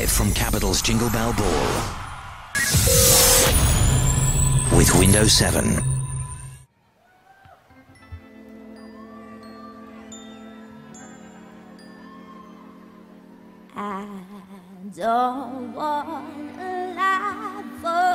live from Capital's Jingle Bell Ball with Windows 7. I don't want a life for.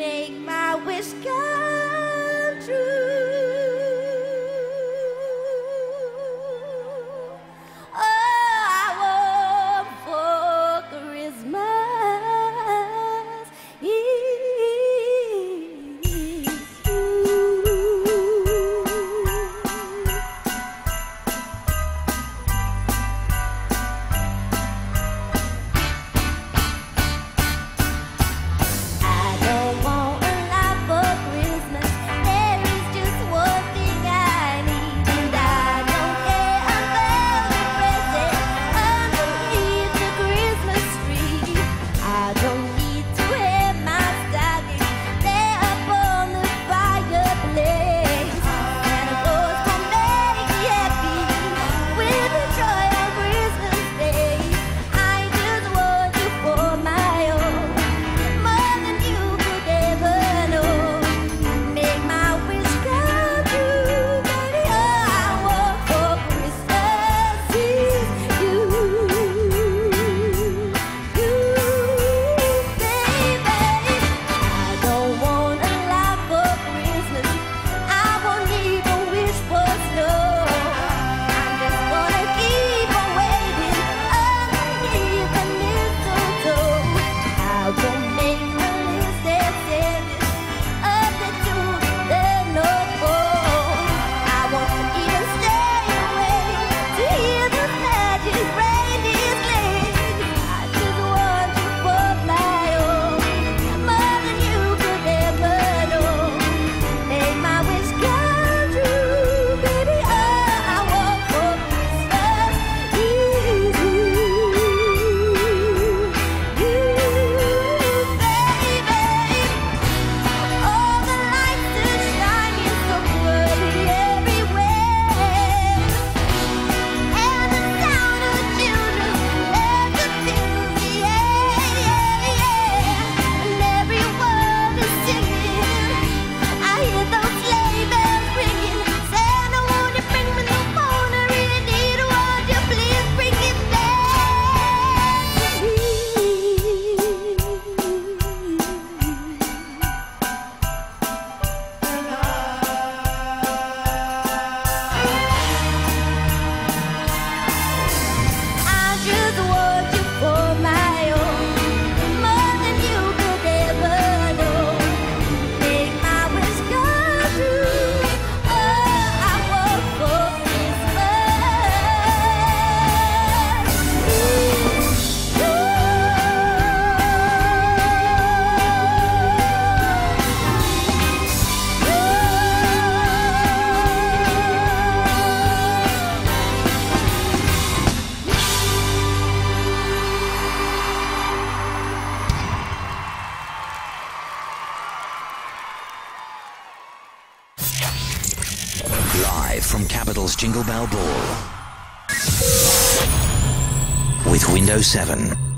make my wish come true. Live from Capital's Jingle Bell Ball. With Windows 7.